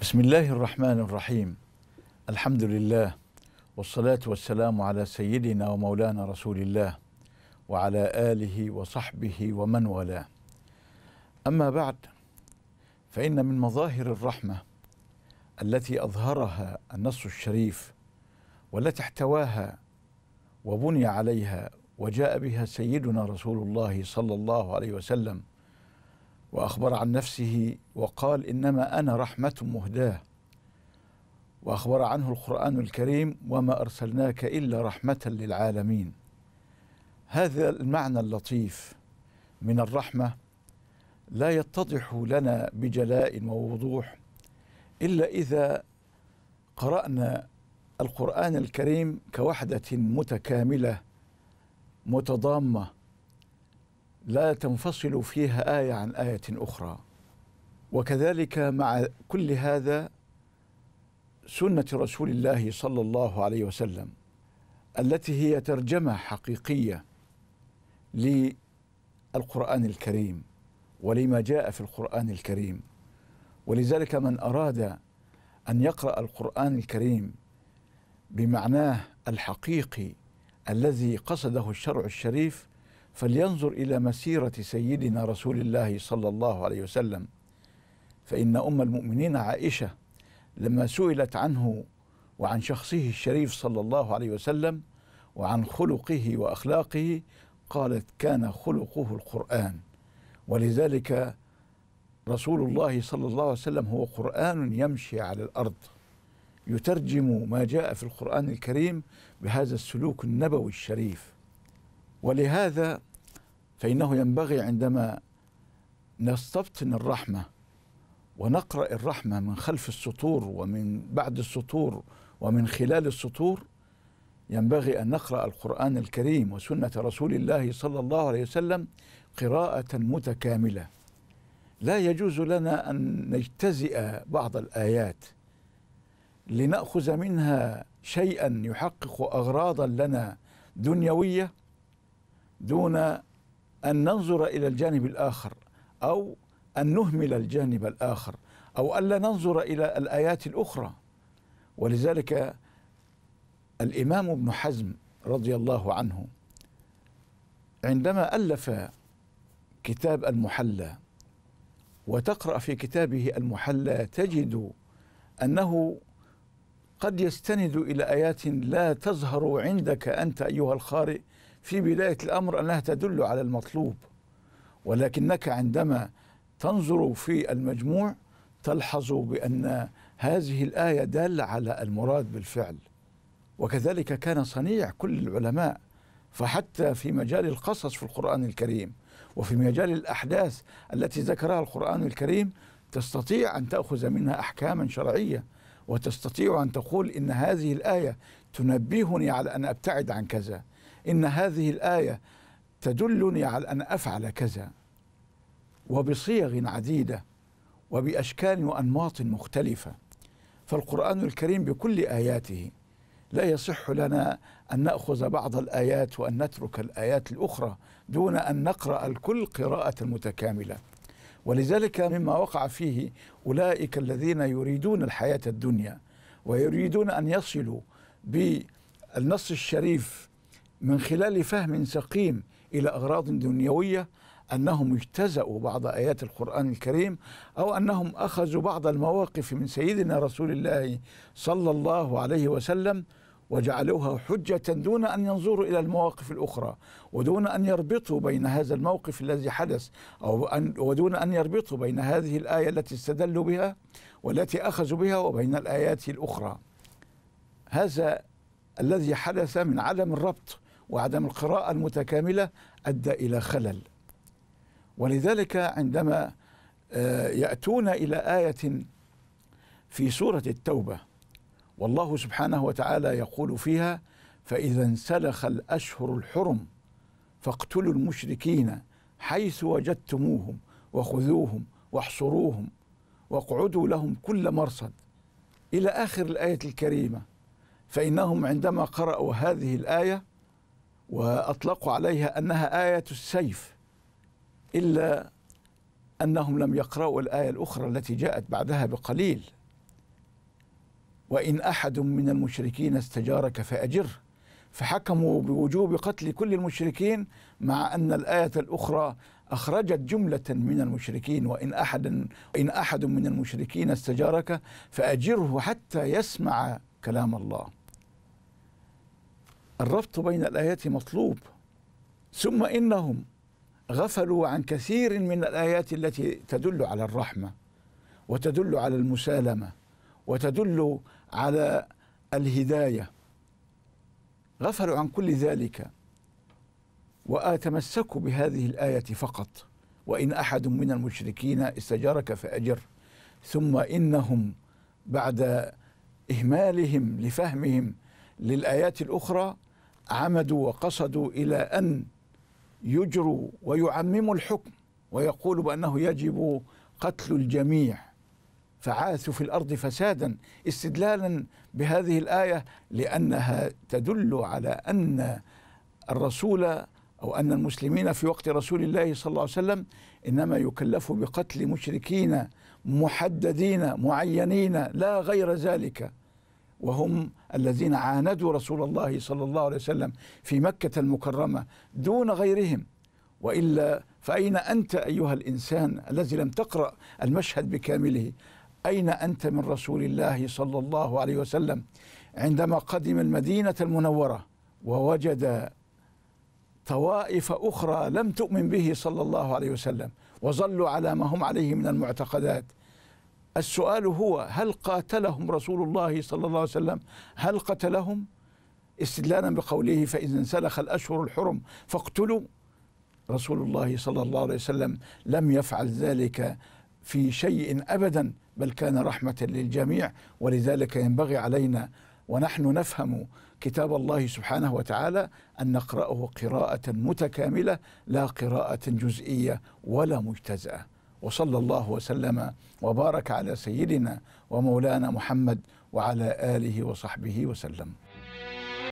بسم الله الرحمن الرحيم الحمد لله والصلاة والسلام على سيدنا ومولانا رسول الله وعلى آله وصحبه ومن والاه أما بعد فإن من مظاهر الرحمة التي أظهرها النص الشريف والتي احتواها وبني عليها وجاء بها سيدنا رسول الله صلى الله عليه وسلم وأخبر عن نفسه وقال إنما أنا رحمة مهداة. وأخبر عنه القرآن الكريم وما أرسلناك إلا رحمة للعالمين. هذا المعنى اللطيف من الرحمة لا يتضح لنا بجلاء ووضوح إلا إذا قرأنا القرآن الكريم كوحدة متكاملة متضامة لا تنفصل فيها آية عن آية أخرى. وكذلك مع كل هذا سنة رسول الله صلى الله عليه وسلم التي هي ترجمة حقيقية للقرآن الكريم ولما جاء في القرآن الكريم. ولذلك من أراد أن يقرأ القرآن الكريم بمعناه الحقيقي الذي قصده الشرع الشريف فلينظر إلى مسيرة سيدنا رسول الله صلى الله عليه وسلم. فإن أم المؤمنين عائشة لما سئلت عنه وعن شخصه الشريف صلى الله عليه وسلم وعن خلقه وأخلاقه قالت كان خلقه القرآن ولذلك رسول الله صلى الله عليه وسلم هو قرآن يمشي على الأرض يترجم ما جاء في القرآن الكريم بهذا السلوك النبوي الشريف. ولهذا فإنه ينبغي عندما نستبطن الرحمة ونقرأ الرحمة من خلف السطور ومن بعد السطور ومن خلال السطور ينبغي أن نقرأ القرآن الكريم وسنة رسول الله صلى الله عليه وسلم قراءة متكاملة. لا يجوز لنا أن نجتزئ بعض الآيات لنأخذ منها شيئا يحقق أغراضا لنا دنيوية دون أن ننظر إلى الجانب الآخر أو أن نهمل الجانب الآخر أو ألا ننظر إلى الآيات الأخرى. ولذلك الإمام ابن حزم رضي الله عنه عندما ألف كتاب المحلى وتقرأ في كتابه المحلى تجد أنه قد يستند إلى آيات لا تظهر عندك أنت أيها القارئ في بداية الأمر أنها تدل على المطلوب ولكنك عندما تنظر في المجموع تلحظ بأن هذه الآية دالة على المراد بالفعل وكذلك كان صنيع كل العلماء فحتى في مجال القصص في القرآن الكريم وفي مجال الأحداث التي ذكرها القرآن الكريم تستطيع أن تأخذ منها أحكاما شرعية وتستطيع أن تقول إن هذه الآية تنبهني على أن أبتعد عن كذا. إن هذه الآية تدلني على أن أفعل كذا. وبصيغ عديدة وبأشكال وأنماط مختلفة. فالقرآن الكريم بكل آياته لا يصح لنا أن نأخذ بعض الآيات وأن نترك الآيات الأخرى دون أن نقرأ الكل قراءة متكاملة. ولذلك مما وقع فيه أولئك الذين يريدون الحياة الدنيا ويريدون أن يصلوا بالنص الشريف من خلال فهم سقيم إلى أغراض دنيوية أنهم اجتزأوا بعض آيات القرآن الكريم أو أنهم أخذوا بعض المواقف من سيدنا رسول الله صلى الله عليه وسلم وجعلوها حجة دون أن ينظروا إلى المواقف الأخرى ودون أن يربطوا بين هذا الموقف الذي حدث أو أن ودون أن يربطوا بين هذه الآية التي استدلوا بها والتي أخذوا بها وبين الآيات الأخرى. هذا الذي حدث من عدم الربط وعدم القراءة المتكاملة أدى إلى خلل. ولذلك عندما يأتون إلى آية في سورة التوبة والله سبحانه وتعالى يقول فيها فإذا انسلخ الأشهر الحرم فاقتلوا المشركين حيث وجدتموهم وخذوهم واحصروهم واقعدوا لهم كل مرصد. إلى آخر الآية الكريمة فإنهم عندما قرأوا هذه الآية وأطلقوا عليها أنها آية السيف إلا أنهم لم يقرأوا الآية الأخرى التي جاءت بعدها بقليل. وإن أحد من المشركين استجارك فأجره فحكموا بوجوب قتل كل المشركين مع أن الآية الأخرى أخرجت جملة من المشركين. وإن أحد إن أحد من المشركين استجارك فأجره حتى يسمع كلام الله. الربط بين الآيات مطلوب. ثم إنهم غفلوا عن كثير من الآيات التي تدل على الرحمة وتدل على المسالمة وتدل على الهداية. غفلوا عن كل ذلك وآتمسكوا بهذه الآية فقط. وإن أحد من المشركين استجارك فأجر. ثم إنهم بعد إهمالهم لفهمهم للآيات الأخرى عمدوا وقصدوا إلى أن يجروا ويعمموا الحكم ويقولوا بأنه يجب قتل الجميع فعاثوا في الأرض فسادا استدلالا بهذه الآية لأنها تدل على أن الرسول أو أن المسلمين في وقت رسول الله صلى الله عليه وسلم إنما يكلفوا بقتل مشركين محددين معينين لا غير ذلك. وهم الذين عاندوا رسول الله صلى الله عليه وسلم في مكة المكرمة دون غيرهم. وإلا فأين أنت أيها الإنسان الذي لم تقرأ المشهد بكامله؟ أين أنت من رسول الله صلى الله عليه وسلم عندما قدم المدينة المنورة ووجد طوائف أخرى لم تؤمن به صلى الله عليه وسلم وظلوا على ما هم عليه من المعتقدات؟ السؤال هو هل قاتلهم رسول الله صلى الله عليه وسلم؟ هل قتلهم؟ استدلالا بقوله فإذا انسلخ الأشهر الحرم فاقتلوا. رسول الله صلى الله عليه وسلم لم يفعل ذلك في شيء أبدا بل كان رحمة للجميع ولذلك ينبغي علينا ونحن نفهم كتاب الله سبحانه وتعالى أن نقرأه قراءة متكاملة لا قراءة جزئية ولا مجتزأة. وصلى الله وسلم وبارك على سيدنا ومولانا محمد وعلى آله وصحبه وسلم.